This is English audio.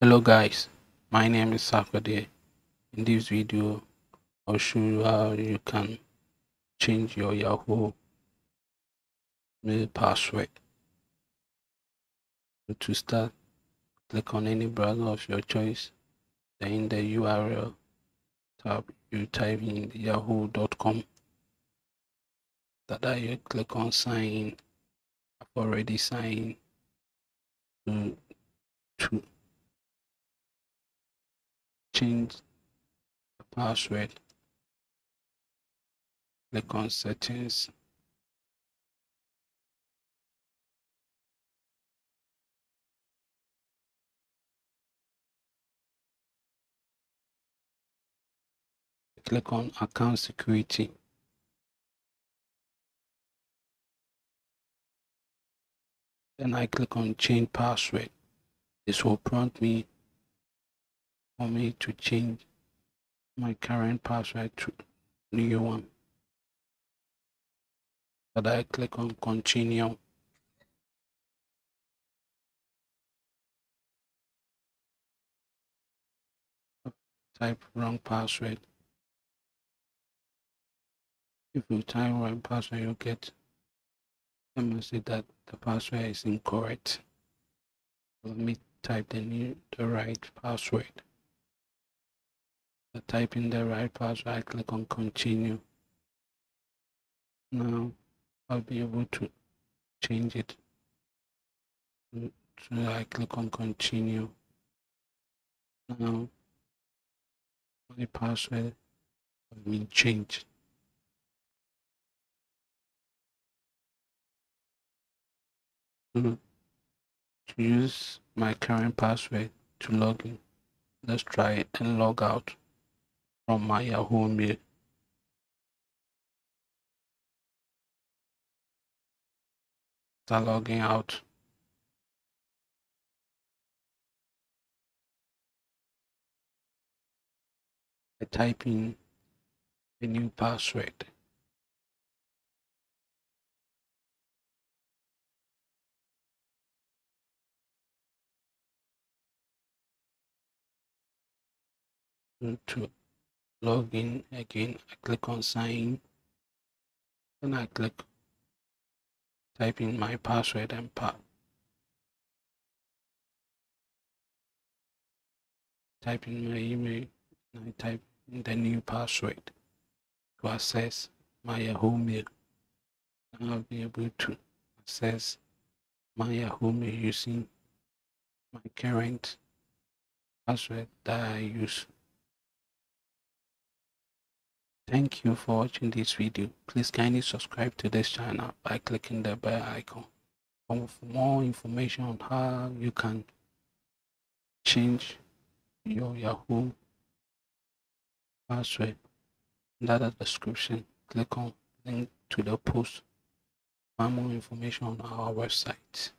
hello guys. My name is Sakode in this video I'll show you how you can change your Yahoo mail password. To start click on any browser of your choice. Then in the URL tab you type in yahoo.com that you click on sign in. I've already signed to, to change the password click on settings click on account security. Then I click on change password. This will prompt me for me to change my current password to new one. But I click on continue. Type wrong password. If you type wrong password, you get a message that the password is incorrect. Let me type the new the right password. Type in the right password, I click on continue. Now I'll be able to change it. Mm, so I click on continue. Now my password has been changed. To, to use my current password to log in, let's try and log out from my Yahoo Mail. Start logging out. I type in a new password. to log in again I click on sign then I click type in my password and pa type in my email and I type in the new password to access my Yahoo Mail. And I'll be able to access my Yahoo Mail using my current password that I use. Thank you for watching this video. Please kindly subscribe to this channel by clicking the bell icon. For more information on how you can change your Yahoo password, under the description, click on link to the post. For more information on our website.